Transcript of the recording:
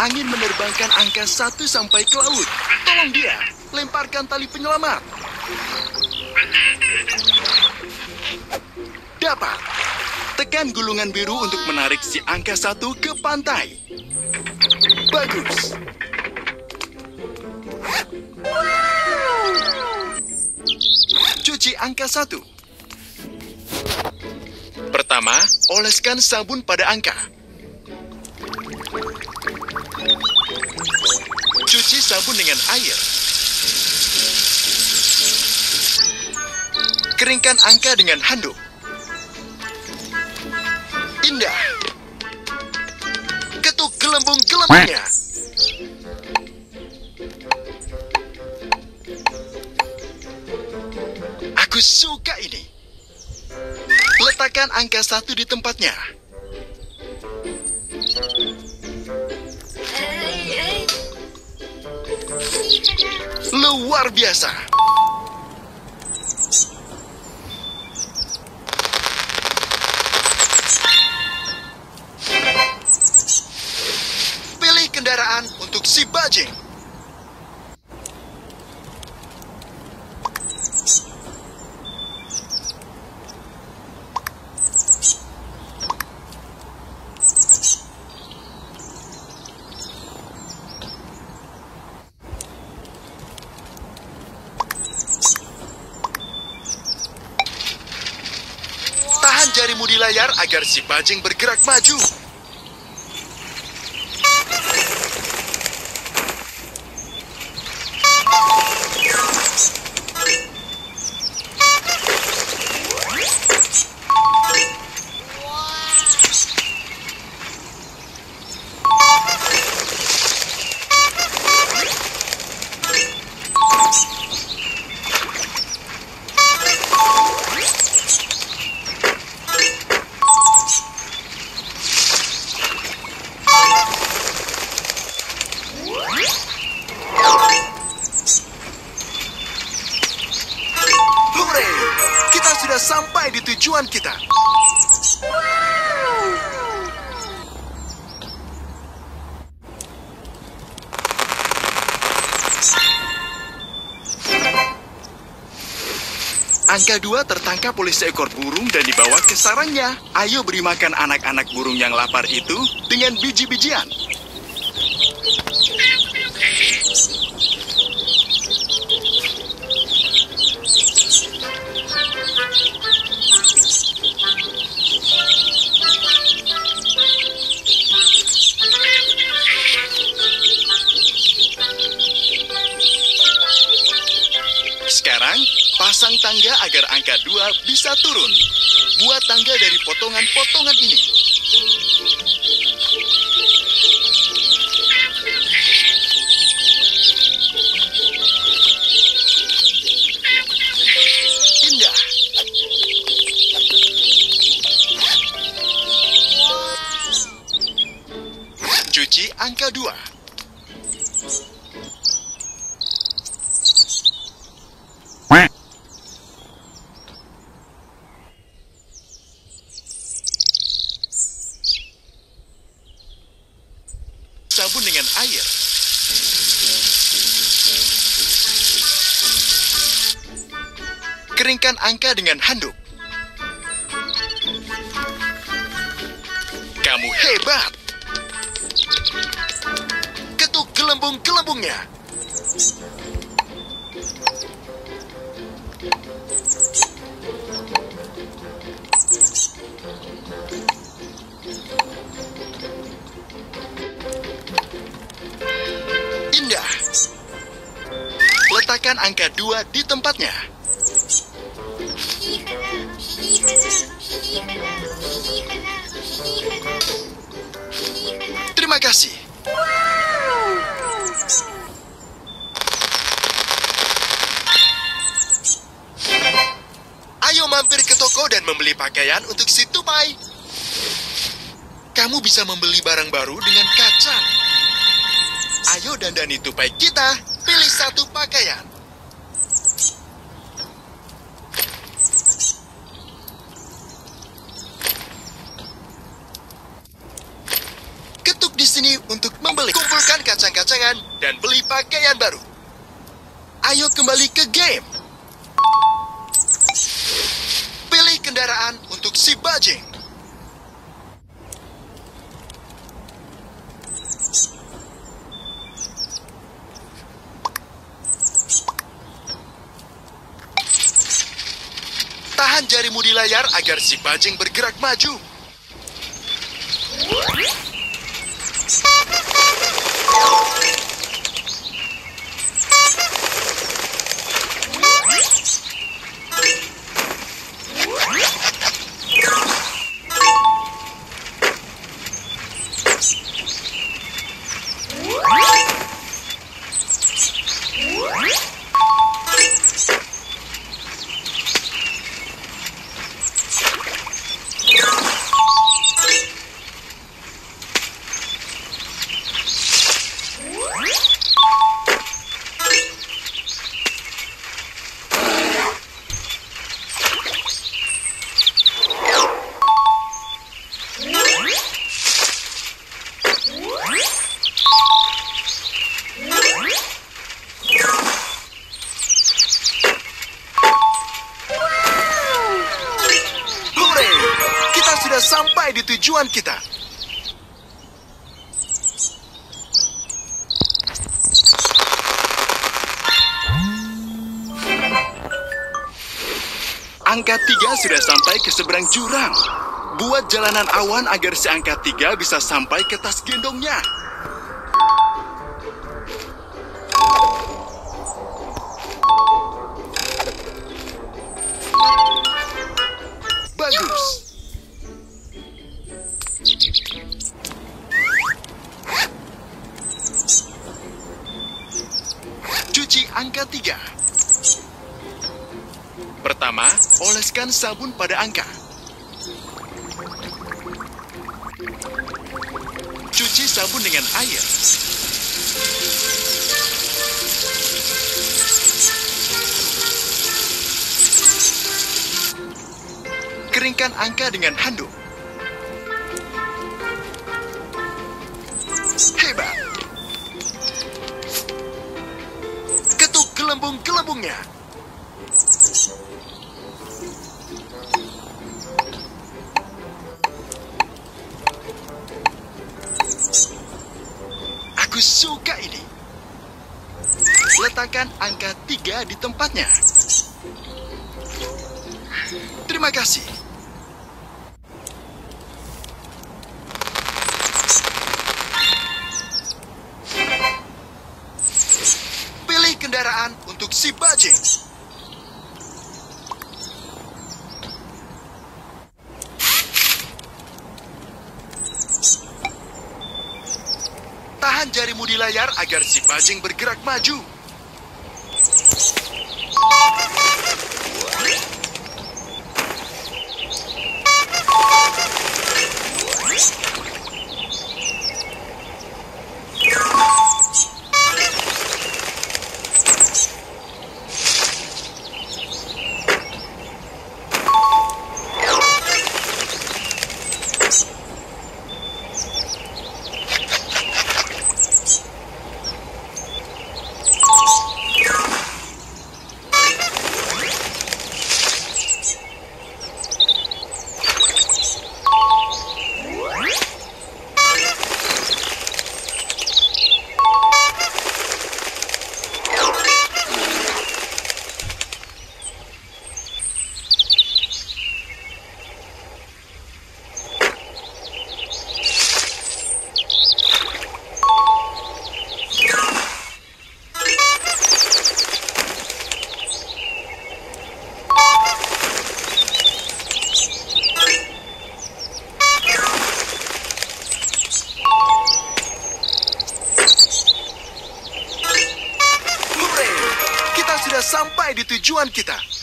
Angin menerbangkan angka satu sampai ke laut. Tolong dia, lemparkan tali penyelamat. Dapat. Tekan gulungan biru untuk menarik si angka satu ke pantai. Bagus. Cuci angka satu. Pertama, oleskan sabun pada angka. Sabun dengan air. Keringkan angka dengan handuk. Indah. Ketuk gelembung-gelembungnya. Aku suka ini. Letakkan angka satu di tempatnya. Luar biasa. Pilih kendaraan untuk si bajing. Di layar agar si bajing bergerak maju. Sudah sampai di tujuan kita. Angka dua tertangkap oleh seekor burung dan dibawa ke sarangnya. Ayo beri makan anak-anak burung yang lapar itu dengan biji-bijian. Agar angka dua bisa turun. Buat tangga dari potongan-potongan ini. Keringkan angka dengan handuk. Kamu hebat. Ketuk gelembung-gelembungnya. Indah. Letakkan angka dua di tempatnya. Terima kasih. Ayo mampir ke toko dan membeli pakaian untuk si tupai. Kamu bisa membeli barang baru dengan kaca. Ayo dandani tupai kita. Pilih satu pakaian. Ketuk di sini untuk membeli. Kumpulkan kacang-kacangan dan beli pakaian baru. Ayo kembali ke game. Pilih kendaraan untuk si bajing. Tahan jarimu di layar agar si bajing bergerak maju. Sudah sampai di tujuan kita. Angka tiga sudah sampai ke seberang jurang. Buat jalanan awan agar si angka tiga bisa sampai ke tas gendongnya. Angka tiga. Pertama, oleskan sabun pada angka. Cuci sabun dengan air. Keringkan angka dengan handuk. Gelembung-gelembungnya. Aku suka ini. Letakkan angka tiga di tempatnya. Terima kasih. Pilih kendaraan untuk si bajing. Tahan jarimu di layar agar si bajing bergerak maju. Sampai di tujuan kita.